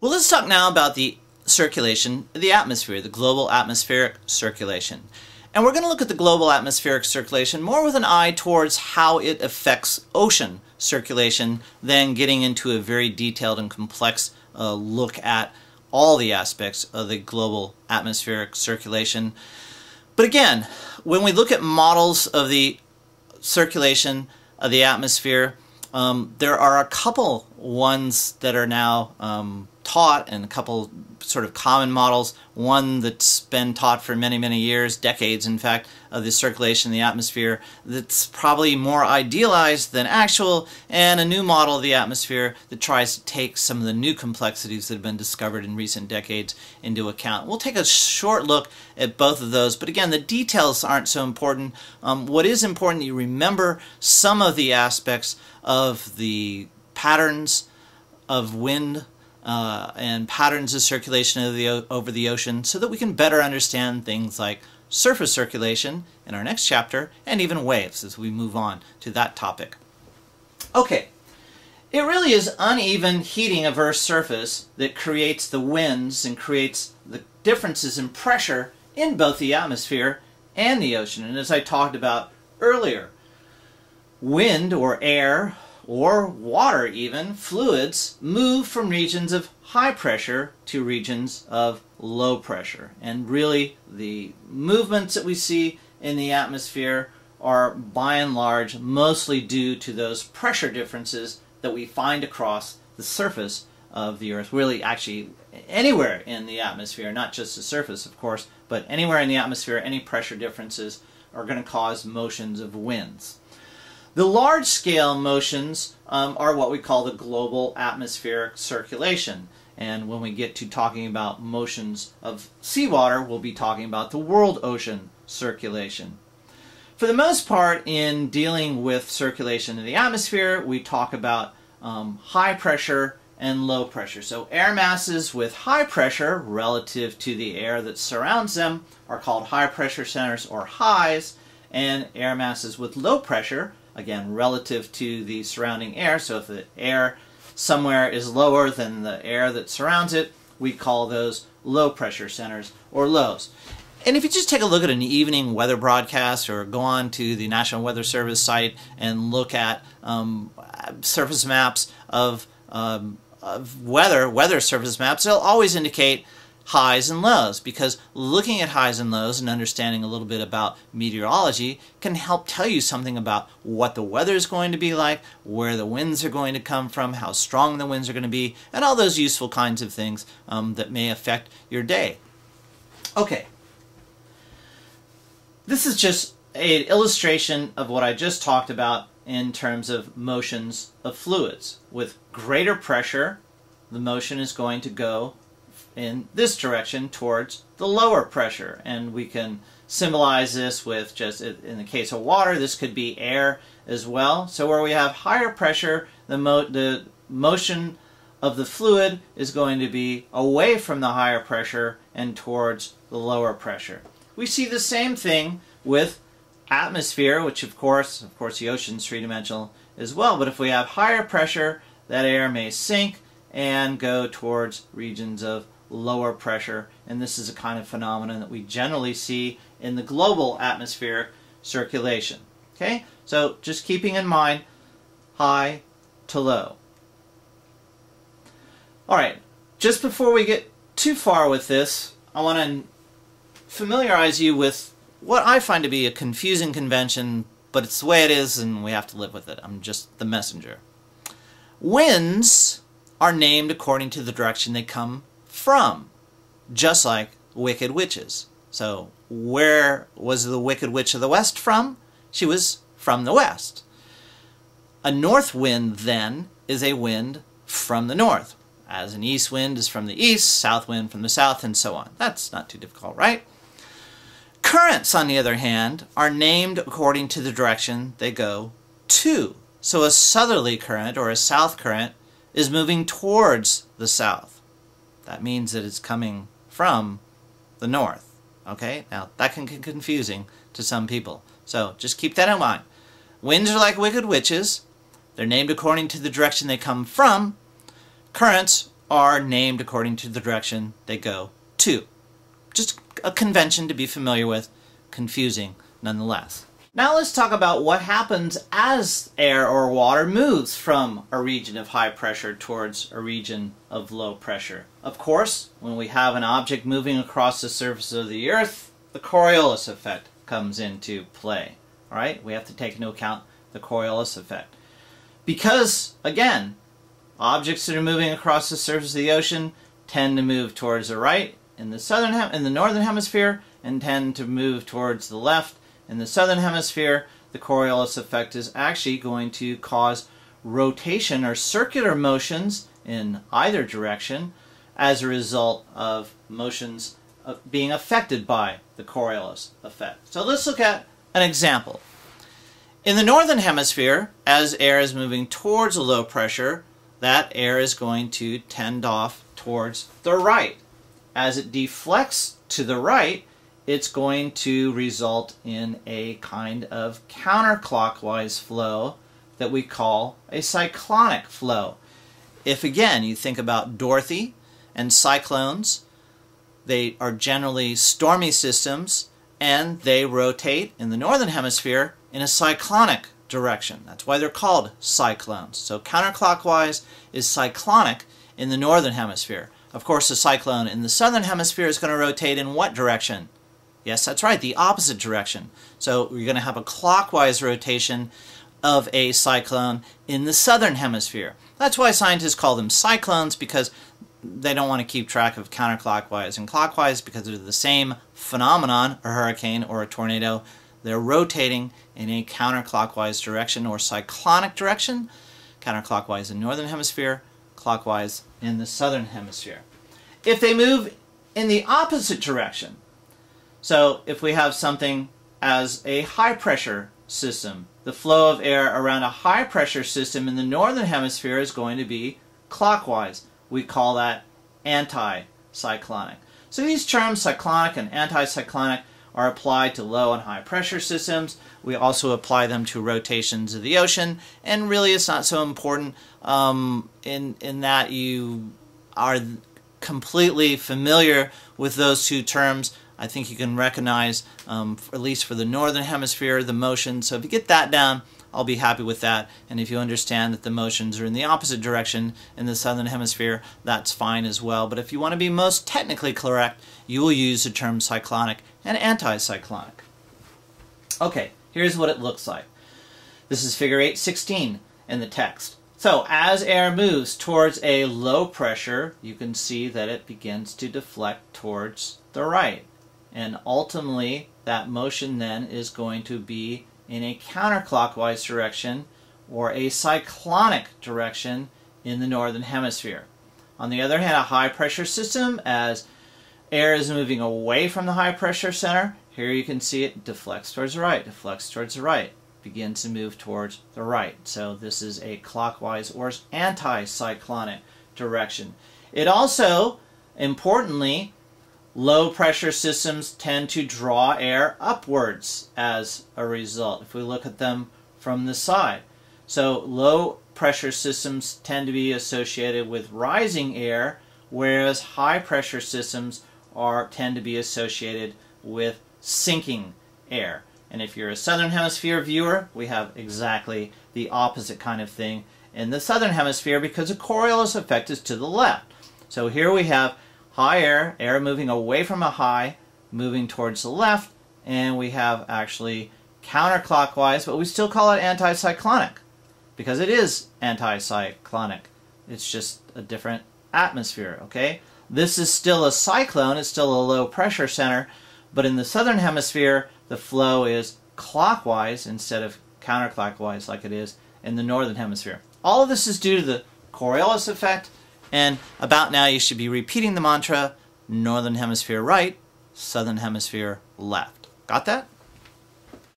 Well, let's talk now about the circulation of the atmosphere, the global atmospheric circulation. And we're going to look at the global atmospheric circulation more with an eye towards how it affects ocean circulation than getting into a very detailed and complex uh, look at all the aspects of the global atmospheric circulation. But again, when we look at models of the circulation of the atmosphere, um, there are a couple ones that are now um, taught and a couple sort of common models. One that's been taught for many, many years, decades in fact, of the circulation in the atmosphere that's probably more idealized than actual, and a new model of the atmosphere that tries to take some of the new complexities that have been discovered in recent decades into account. We'll take a short look at both of those, but again, the details aren't so important. Um, what is important, you remember some of the aspects of the patterns of wind uh, and patterns of circulation over the, over the ocean so that we can better understand things like surface circulation in our next chapter and even waves as we move on to that topic. Okay, it really is uneven heating of Earth's surface that creates the winds and creates the differences in pressure in both the atmosphere and the ocean. And as I talked about earlier, wind or air or water even, fluids, move from regions of high pressure to regions of low pressure. And really, the movements that we see in the atmosphere are by and large mostly due to those pressure differences that we find across the surface of the Earth. Really, actually, anywhere in the atmosphere, not just the surface, of course, but anywhere in the atmosphere, any pressure differences are going to cause motions of winds. The large scale motions um, are what we call the global atmospheric circulation. And when we get to talking about motions of seawater, we'll be talking about the world ocean circulation. For the most part, in dealing with circulation in the atmosphere, we talk about um, high pressure and low pressure. So air masses with high pressure relative to the air that surrounds them are called high pressure centers or highs, and air masses with low pressure again, relative to the surrounding air. So if the air somewhere is lower than the air that surrounds it, we call those low pressure centers or lows. And if you just take a look at an evening weather broadcast or go on to the National Weather Service site and look at um, surface maps of, um, of weather, weather surface maps, they'll always indicate highs and lows because looking at highs and lows and understanding a little bit about meteorology can help tell you something about what the weather is going to be like, where the winds are going to come from, how strong the winds are going to be, and all those useful kinds of things um, that may affect your day. Okay. This is just an illustration of what I just talked about in terms of motions of fluids. With greater pressure, the motion is going to go in this direction towards the lower pressure. And we can symbolize this with just, in the case of water, this could be air as well. So where we have higher pressure, the, mo the motion of the fluid is going to be away from the higher pressure and towards the lower pressure. We see the same thing with atmosphere, which of course, of course the ocean's three-dimensional as well, but if we have higher pressure, that air may sink and go towards regions of lower pressure, and this is a kind of phenomenon that we generally see in the global atmosphere circulation. Okay, so just keeping in mind high to low. All right, just before we get too far with this, I want to familiarize you with what I find to be a confusing convention, but it's the way it is and we have to live with it. I'm just the messenger. Winds are named according to the direction they come from, just like wicked witches. So where was the wicked witch of the west from? She was from the west. A north wind, then, is a wind from the north, as an east wind is from the east, south wind from the south, and so on. That's not too difficult, right? Currents, on the other hand, are named according to the direction they go to. So a southerly current, or a south current, is moving towards the south that means that it's coming from the north. Okay, now that can get confusing to some people. So just keep that in mind. Winds are like wicked witches. They're named according to the direction they come from. Currents are named according to the direction they go to. Just a convention to be familiar with, confusing nonetheless. Now let's talk about what happens as air or water moves from a region of high pressure towards a region of low pressure. Of course, when we have an object moving across the surface of the Earth, the Coriolis effect comes into play. All right, we have to take into account the Coriolis effect. Because, again, objects that are moving across the surface of the ocean tend to move towards the right in the southern in the northern hemisphere and tend to move towards the left in the southern hemisphere, the Coriolis effect is actually going to cause rotation or circular motions in either direction as a result of motions being affected by the Coriolis effect. So let's look at an example. In the northern hemisphere, as air is moving towards a low pressure, that air is going to tend off towards the right. As it deflects to the right, it's going to result in a kind of counterclockwise flow that we call a cyclonic flow. If again you think about Dorothy and cyclones, they are generally stormy systems and they rotate in the northern hemisphere in a cyclonic direction. That's why they're called cyclones. So counterclockwise is cyclonic in the northern hemisphere. Of course, a cyclone in the southern hemisphere is going to rotate in what direction? Yes, that's right, the opposite direction. So we're going to have a clockwise rotation of a cyclone in the southern hemisphere. That's why scientists call them cyclones because they don't want to keep track of counterclockwise and clockwise because they're the same phenomenon, a hurricane or a tornado. They're rotating in a counterclockwise direction or cyclonic direction, counterclockwise in northern hemisphere, clockwise in the southern hemisphere. If they move in the opposite direction, so if we have something as a high pressure system, the flow of air around a high pressure system in the northern hemisphere is going to be clockwise. We call that anticyclonic. So these terms, cyclonic and anticyclonic, are applied to low and high pressure systems. We also apply them to rotations of the ocean, and really it's not so important um, in, in that you are completely familiar with those two terms. I think you can recognize, um, at least for the northern hemisphere, the motion. So if you get that down, I'll be happy with that. And if you understand that the motions are in the opposite direction in the southern hemisphere, that's fine as well. But if you want to be most technically correct, you will use the term cyclonic and anticyclonic. Okay, here's what it looks like. This is figure 816 in the text. So as air moves towards a low pressure, you can see that it begins to deflect towards the right. And ultimately, that motion then is going to be in a counterclockwise direction or a cyclonic direction in the northern hemisphere. On the other hand, a high pressure system, as air is moving away from the high pressure center, here you can see it deflects towards the right, deflects towards the right, begins to move towards the right. So this is a clockwise or anticyclonic direction. It also, importantly, Low pressure systems tend to draw air upwards as a result if we look at them from the side. So low pressure systems tend to be associated with rising air whereas high pressure systems are tend to be associated with sinking air. And if you're a southern hemisphere viewer, we have exactly the opposite kind of thing in the southern hemisphere because the Coriolis effect is to the left. So here we have high air, air moving away from a high, moving towards the left, and we have actually counterclockwise, but we still call it anticyclonic because it is anticyclonic. It's just a different atmosphere, okay? This is still a cyclone, it's still a low pressure center, but in the southern hemisphere, the flow is clockwise instead of counterclockwise like it is in the northern hemisphere. All of this is due to the Coriolis effect and about now you should be repeating the mantra, Northern Hemisphere right, Southern Hemisphere left. Got that?